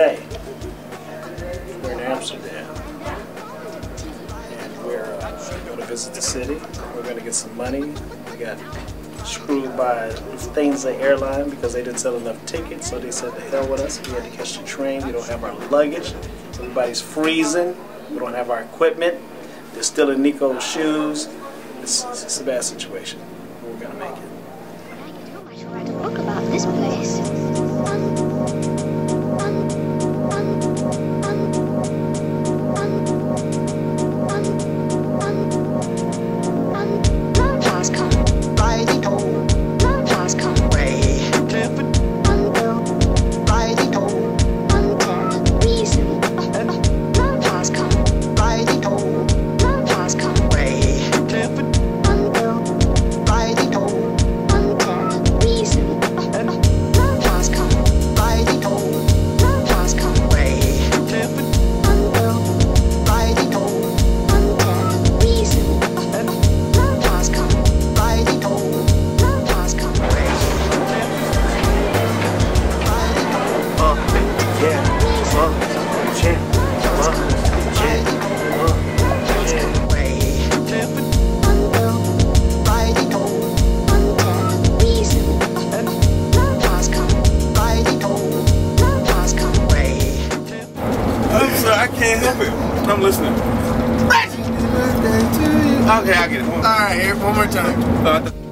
today. We're in Amsterdam. And we're uh, going to visit the city. We're going to get some money. We got screwed by things the airline because they didn't sell enough tickets, so they said the hell with us. We had to catch the train. We don't have our luggage. Everybody's freezing. We don't have our equipment. They're still in Niko's shoes. It's, it's a bad situation. We're gonna make it. I write a book about this place. Can't help it. I'm listening. Happy birthday to you. Okay, I get it. All right, here, one more time. Uh,